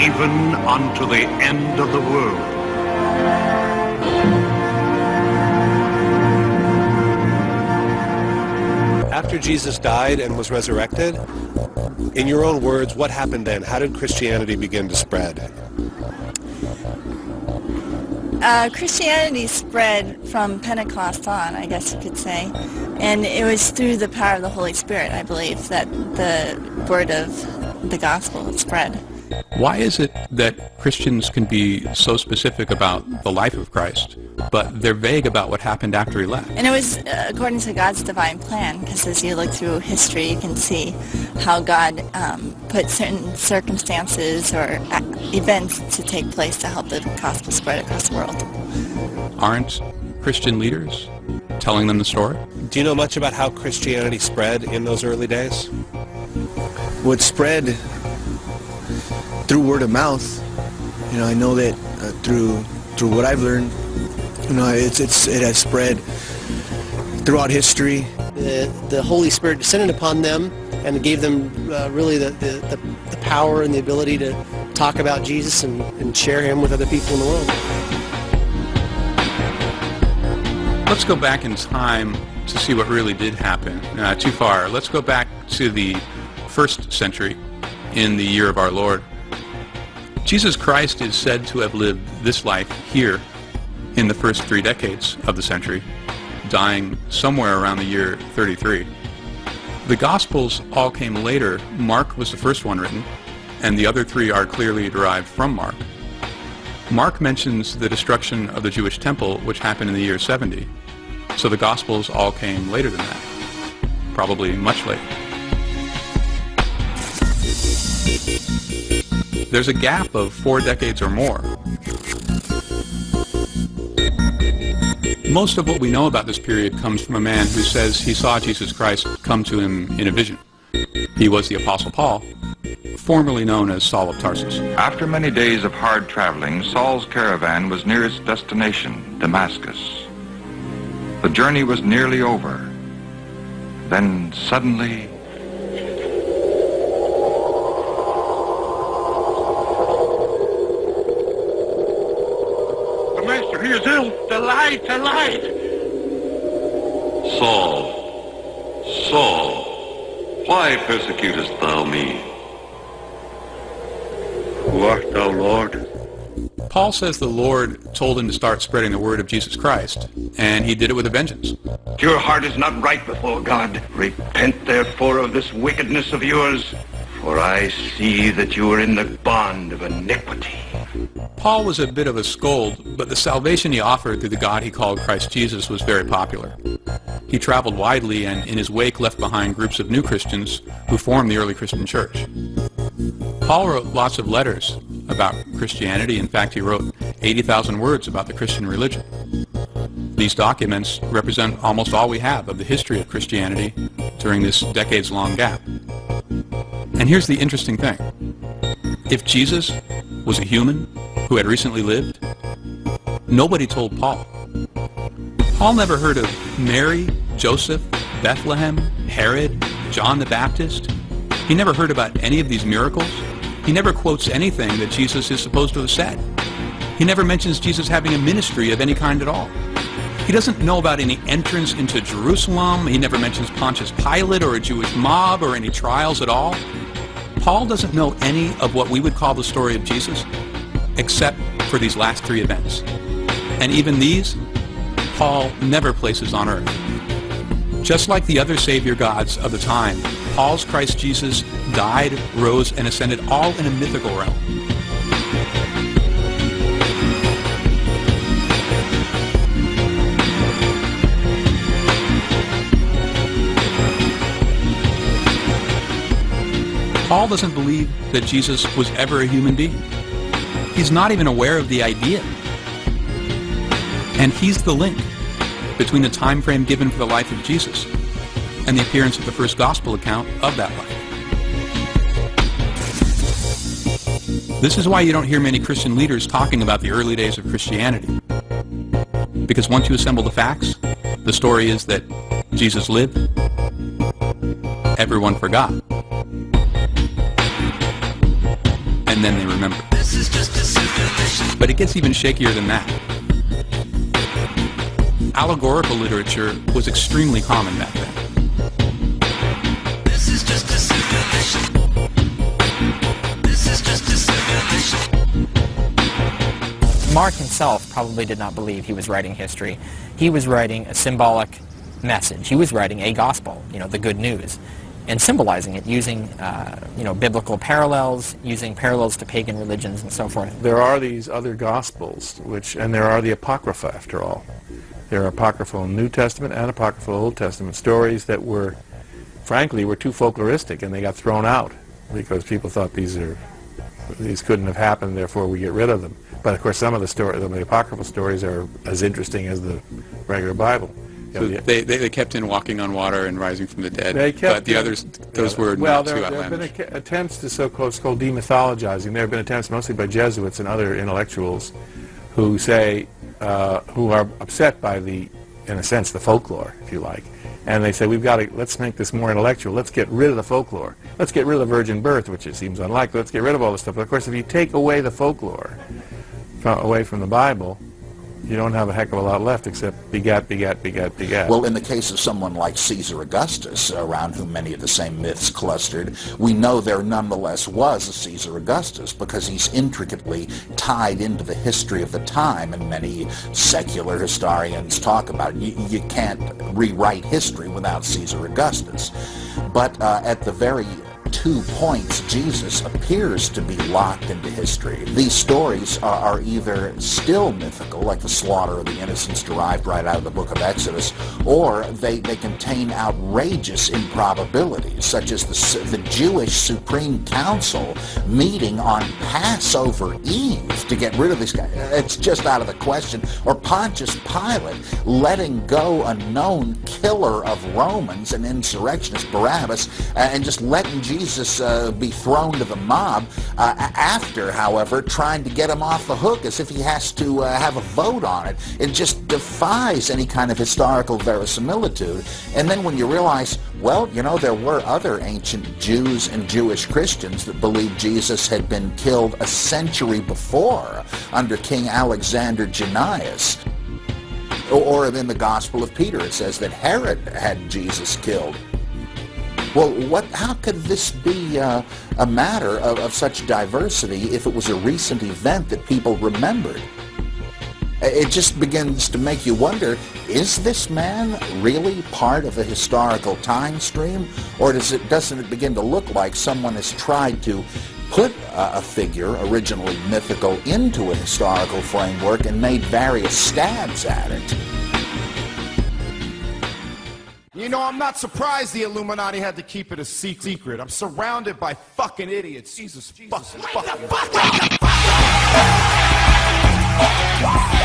always, even unto the end of the world. After Jesus died and was resurrected, in your own words, what happened then? How did Christianity begin to spread? Uh, Christianity spread from Pentecost on, I guess you could say. And it was through the power of the Holy Spirit, I believe, that the word of the gospel spread. Why is it that Christians can be so specific about the life of Christ, but they're vague about what happened after he left? And it was uh, according to God's divine plan, because as you look through history, you can see how God um, put certain circumstances or uh, events to take place to help the gospel spread across the world. Aren't Christian leaders telling them the story? Do you know much about how Christianity spread in those early days? What spread through word of mouth. You know, I know that uh, through through what I've learned, you know, it's it's it has spread throughout history. The, the Holy Spirit descended upon them and gave them uh, really the, the, the, power and the ability to talk about Jesus and, and share him with other people in the world. Let's go back in time to see what really did happen. Uh, too far. Let's go back to the first century in the year of our Lord. Jesus Christ is said to have lived this life here in the first three decades of the century, dying somewhere around the year 33. The Gospels all came later. Mark was the first one written, and the other three are clearly derived from Mark. Mark mentions the destruction of the Jewish temple, which happened in the year 70. So the Gospels all came later than that, probably much later. There's a gap of four decades or more. Most of what we know about this period comes from a man who says he saw Jesus Christ come to him in a vision. He was the Apostle Paul, formerly known as Saul of Tarsus. After many days of hard traveling, Saul's caravan was near its destination, Damascus. The journey was nearly over. Then suddenly He is ill. The light, the light. Saul, Saul, why persecutest thou me? Who art thou, Lord? Paul says the Lord told him to start spreading the word of Jesus Christ, and he did it with a vengeance. Your heart is not right before God. Repent, therefore, of this wickedness of yours, for I see that you are in the bond of iniquity. Paul was a bit of a scold, but the salvation he offered through the God he called Christ Jesus was very popular. He traveled widely and in his wake left behind groups of new Christians who formed the early Christian church. Paul wrote lots of letters about Christianity. In fact, he wrote 80,000 words about the Christian religion. These documents represent almost all we have of the history of Christianity during this decades-long gap. And here's the interesting thing. If Jesus was a human who had recently lived? Nobody told Paul. Paul never heard of Mary, Joseph, Bethlehem, Herod, John the Baptist. He never heard about any of these miracles. He never quotes anything that Jesus is supposed to have said. He never mentions Jesus having a ministry of any kind at all. He doesn't know about any entrance into Jerusalem. He never mentions Pontius Pilate or a Jewish mob or any trials at all. Paul doesn't know any of what we would call the story of Jesus except for these last three events. And even these, Paul never places on earth. Just like the other Savior gods of the time, Paul's Christ Jesus died, rose, and ascended all in a mythical realm. Paul doesn't believe that Jesus was ever a human being. He's not even aware of the idea. And he's the link between the time frame given for the life of Jesus and the appearance of the first gospel account of that life. This is why you don't hear many Christian leaders talking about the early days of Christianity. Because once you assemble the facts, the story is that Jesus lived, everyone forgot. And then they remember. But it gets even shakier than that. Allegorical literature was extremely common back then. Mark himself probably did not believe he was writing history. He was writing a symbolic message. He was writing a gospel, you know, the good news, and symbolizing it using, uh, you know, biblical parallels, using parallels to pagan religions and so forth. There are these other gospels, which, and there are the Apocrypha, after all. There are apocryphal New Testament and apocryphal Old Testament stories that were, frankly, were too folkloristic, and they got thrown out because people thought these are, these couldn't have happened, therefore we get rid of them. But of course, some of the story, the apocryphal stories are as interesting as the regular Bible. So they, they, they kept in walking on water and rising from the dead. They kept but the in- others, those were well, there, there have been ac- attempts to so-called so demythologizing. There have been attempts mostly by Jesuits and other intellectuals who say, uh, who are upset by the, in a sense, the folklore, if you like. And they say, we've got to, let's make this more intellectual. Let's get rid of the folklore. Let's get rid of the virgin birth, which it seems unlikely. Let's get rid of all this stuff. But of course, if you take away the folklore away from the Bible, you don't have a heck of a lot left except begat, begat, begat, begat. Well, in the case of someone like Caesar Augustus, around whom many of the same myths clustered, we know there nonetheless was a Caesar Augustus because he's intricately tied into the history of the time, and many secular historians talk about it. You, you can't rewrite history without Caesar Augustus. But uh, at the very two points, Jesus appears to be locked into history. These stories are, either still mythical, like the slaughter of the innocents derived right out of the book of Exodus, or they, they contain outrageous improbabilities, such as the, the Jewish Supreme Council meeting on Passover Eve to get rid of this guy. It's just out of the question. Or Pontius Pilate letting go a known killer of Romans, an insurrectionist, Barabbas, and just letting Jesus uh, be thrown to the mob uh, after, however, trying to get him off the hook as if he has to uh, have a vote on it. It just defies any kind of historical verisimilitude. And then when you realize, well, you know, there were other ancient Jews and Jewish Christians that believed Jesus had been killed a century before under King Alexander Jannaeus. Or in the Gospel of Peter, it says that Herod had Jesus killed. Well, what? How could this be uh, a matter of, of such diversity if it was a recent event that people remembered? It just begins to make you wonder, is this man really part of a historical time stream? Or does it, doesn't it begin to look like someone has tried to put a, a figure, originally mythical, into a historical framework and made various stabs at it? You know, I'm not surprised the Illuminati had to keep it a secret. I'm surrounded by fucking idiots. Jesus, Jesus fucking. Fuck